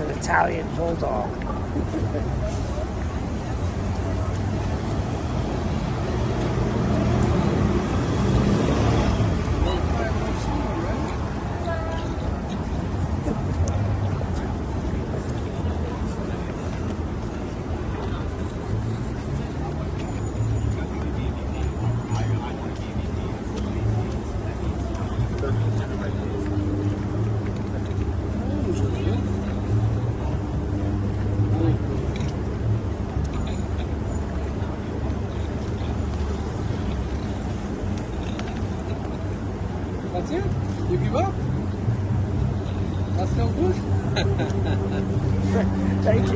an Italian bulldog. That's it? You give up? That's no good? Thank you.